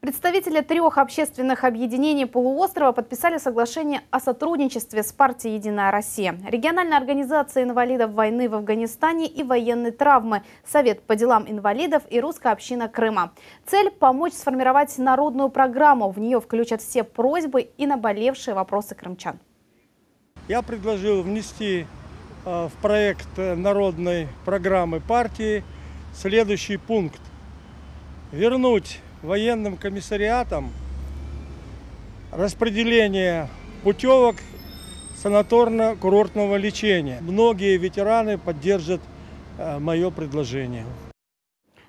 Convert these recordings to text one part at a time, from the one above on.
Представители трех общественных объединений полуострова подписали соглашение о сотрудничестве с партией «Единая Россия». Региональная организация инвалидов войны в Афганистане и военной травмы, Совет по делам инвалидов и русская община Крыма. Цель – помочь сформировать народную программу. В нее включат все просьбы и наболевшие вопросы крымчан. Я предложил внести э, в проект народной программы партии следующий пункт. Вернуть военным комиссариатам распределение путевок санаторно-курортного лечения. Многие ветераны поддержат э, мое предложение.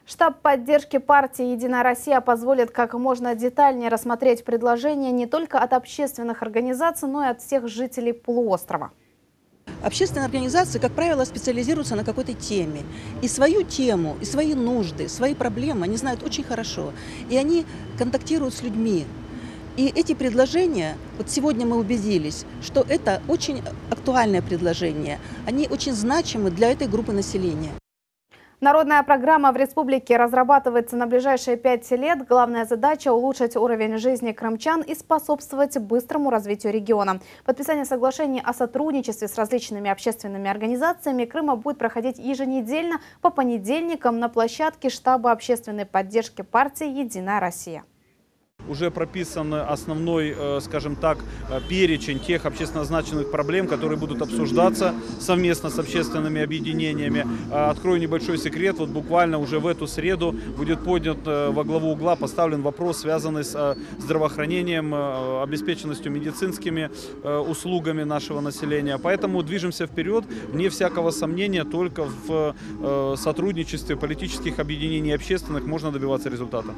Штаб поддержки партии «Единая Россия» позволит как можно детальнее рассмотреть предложения не только от общественных организаций, но и от всех жителей полуострова. Общественные организации, как правило, специализируются на какой-то теме. И свою тему, и свои нужды, свои проблемы они знают очень хорошо. И они контактируют с людьми. И эти предложения, вот сегодня мы убедились, что это очень актуальное предложение. Они очень значимы для этой группы населения. Народная программа в республике разрабатывается на ближайшие пять лет. Главная задача – улучшить уровень жизни крымчан и способствовать быстрому развитию региона. Подписание соглашений о сотрудничестве с различными общественными организациями Крыма будет проходить еженедельно по понедельникам на площадке штаба общественной поддержки партии «Единая Россия» уже прописан основной, э, скажем так, э, перечень тех общественно значимых проблем, которые будут обсуждаться совместно с общественными объединениями. Э, открою небольшой секрет, вот буквально уже в эту среду будет поднят во главу угла, поставлен вопрос, связанный с здравоохранением, обеспеченностью медицинскими услугами нашего населения. Поэтому движемся вперед, вне всякого сомнения, только в сотрудничестве политических объединений и общественных можно добиваться результата.